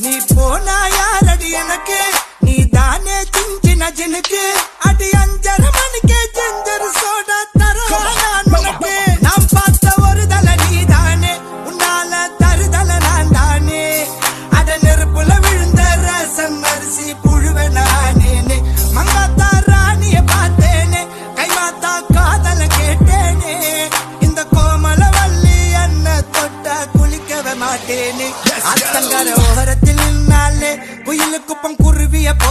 நீ போனா யாரடி எனக்கு? நீ தானே சின்ன ஜனுக்கு? மாட்டேனே. அத்தங்கர ஓரத்தில் நின்னாலே புயலுக்குப்பம் குருவிய போ